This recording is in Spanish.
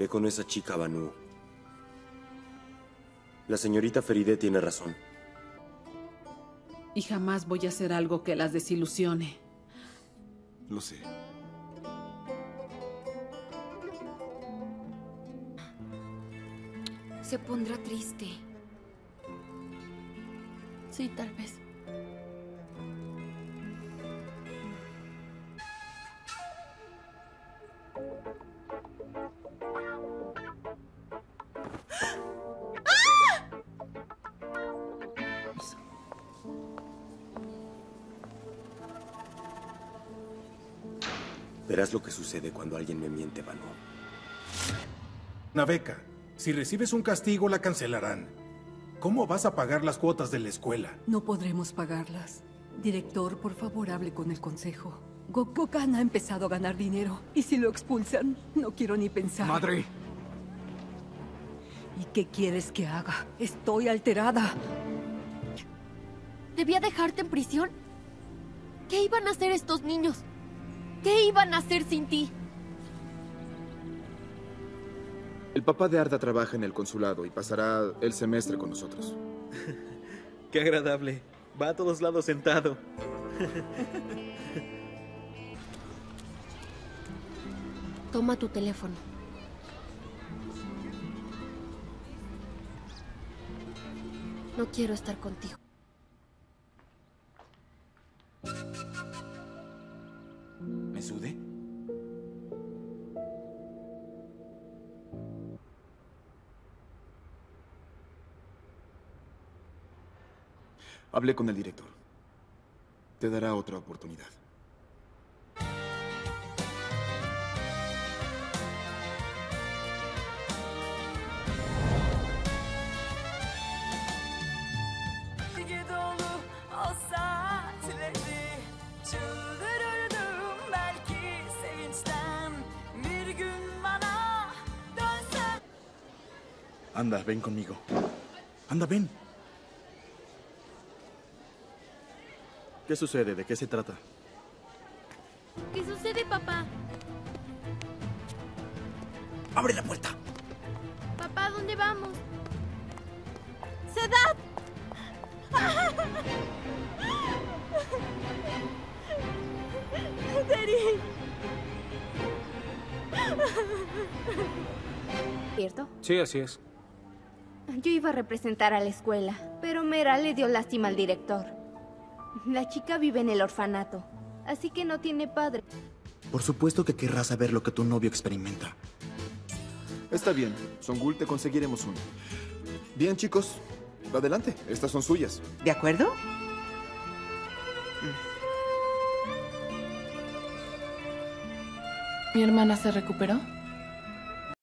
Ve con esa chica, Banu. La señorita Feride tiene razón. Y jamás voy a hacer algo que las desilusione. Lo sé. Se pondrá triste. Sí, tal vez. Verás lo que sucede cuando alguien me miente, Banu. Una beca. Si recibes un castigo, la cancelarán. ¿Cómo vas a pagar las cuotas de la escuela? No podremos pagarlas. Director, por favor, hable con el consejo. Gokokan ha empezado a ganar dinero. Y si lo expulsan, no quiero ni pensar. Madre. ¿Y qué quieres que haga? Estoy alterada. ¿Debía dejarte en prisión? ¿Qué iban a hacer estos niños? ¿Qué iban a hacer sin ti? El papá de Arda trabaja en el consulado y pasará el semestre con nosotros. Qué agradable. Va a todos lados sentado. Toma tu teléfono. No quiero estar contigo. Hablé con el director. Te dará otra oportunidad. Anda, ven conmigo. Anda, ven. ¿Qué sucede? ¿De qué se trata? ¿Qué sucede, papá? ¡Abre la puerta! Papá, ¿a dónde vamos? ¡Sedat! Derin ¿Cierto? Sí, así es. Yo iba a representar a la escuela, pero Mera le dio lástima al director. La chica vive en el orfanato, así que no tiene padre. Por supuesto que querrás saber lo que tu novio experimenta. Está bien, Songul, te conseguiremos uno. Bien, chicos. Adelante, estas son suyas. ¿De acuerdo? ¿Mi hermana se recuperó?